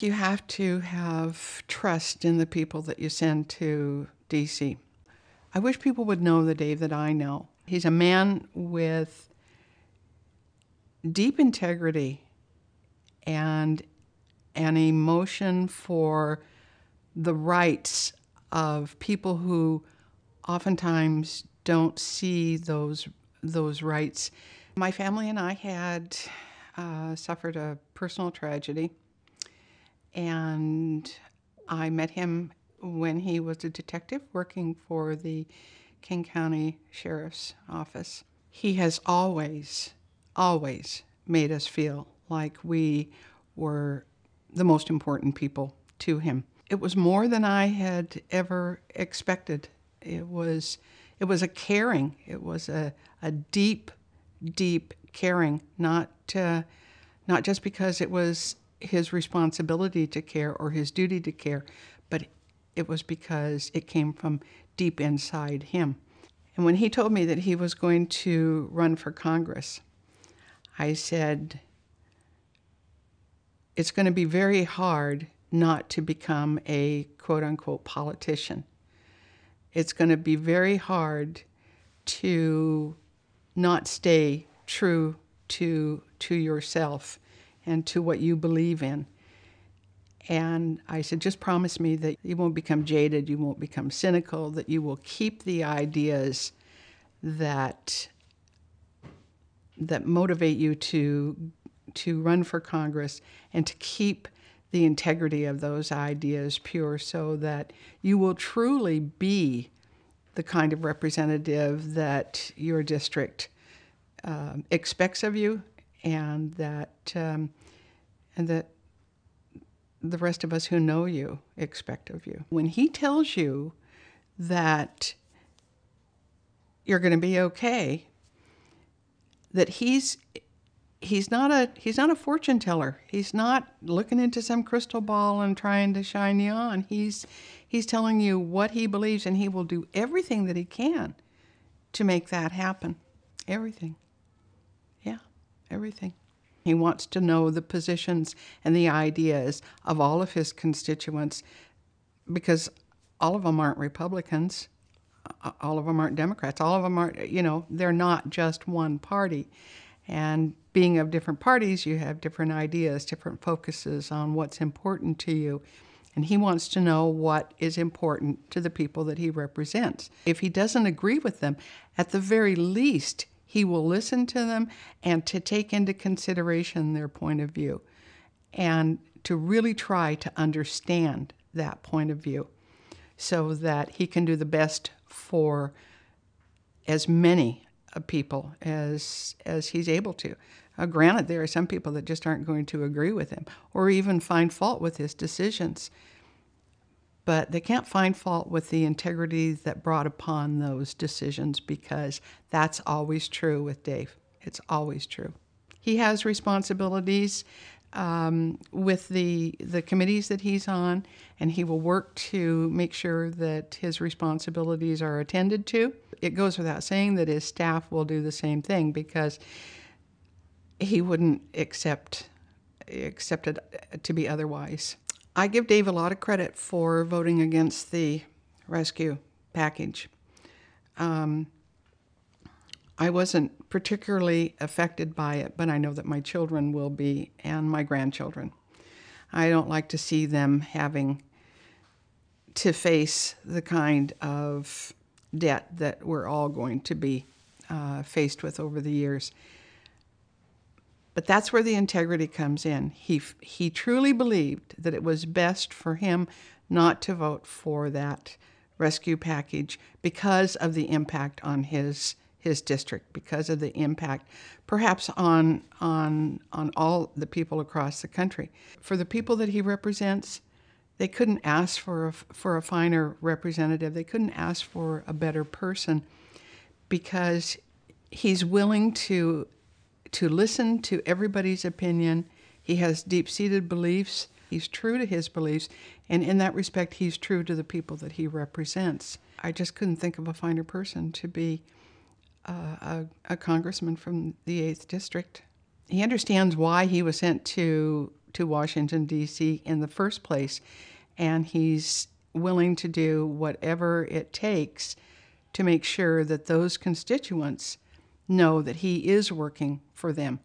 You have to have trust in the people that you send to DC. I wish people would know the Dave that I know. He's a man with deep integrity and an emotion for the rights of people who oftentimes don't see those those rights. My family and I had uh, suffered a personal tragedy, and I met him when he was a detective working for the King County Sheriff's Office. He has always, always made us feel like we were the most important people to him. It was more than I had ever expected. It was it was a caring. It was a, a deep, deep caring, not uh, not just because it was his responsibility to care or his duty to care, but it was because it came from deep inside him. And when he told me that he was going to run for Congress, I said, It's going to be very hard not to become a quote unquote politician. It's going to be very hard to not stay true to, to yourself and to what you believe in. And I said, just promise me that you won't become jaded, you won't become cynical, that you will keep the ideas that that motivate you to to run for Congress and to keep the integrity of those ideas pure so that you will truly be the kind of representative that your district um, expects of you and that um, and that the rest of us who know you expect of you. When he tells you that you're going to be okay, that he's he's not a he's not a fortune teller. He's not looking into some crystal ball and trying to shine you on. He's he's telling you what he believes and he will do everything that he can to make that happen. Everything. Everything. He wants to know the positions and the ideas of all of his constituents because all of them aren't Republicans. All of them aren't Democrats. All of them aren't, you know, they're not just one party. And being of different parties, you have different ideas, different focuses on what's important to you. And he wants to know what is important to the people that he represents. If he doesn't agree with them, at the very least, he will listen to them and to take into consideration their point of view and to really try to understand that point of view so that he can do the best for as many people as as he's able to. Uh, granted, there are some people that just aren't going to agree with him or even find fault with his decisions but they can't find fault with the integrity that brought upon those decisions because that's always true with Dave. It's always true. He has responsibilities um, with the the committees that he's on, and he will work to make sure that his responsibilities are attended to. It goes without saying that his staff will do the same thing because he wouldn't accept accept it to be otherwise. I give Dave a lot of credit for voting against the rescue package. Um, I wasn't particularly affected by it, but I know that my children will be and my grandchildren. I don't like to see them having to face the kind of debt that we're all going to be uh, faced with over the years. But that's where the integrity comes in. He, he truly believed that it was best for him not to vote for that rescue package because of the impact on his his district, because of the impact perhaps on on on all the people across the country. For the people that he represents, they couldn't ask for a, for a finer representative. They couldn't ask for a better person because he's willing to to listen to everybody's opinion. He has deep seated beliefs. He's true to his beliefs. And in that respect, he's true to the people that he represents. I just couldn't think of a finer person to be uh, a, a congressman from the 8th District. He understands why he was sent to to Washington, D.C. in the first place. And he's willing to do whatever it takes to make sure that those constituents know that he is working for them.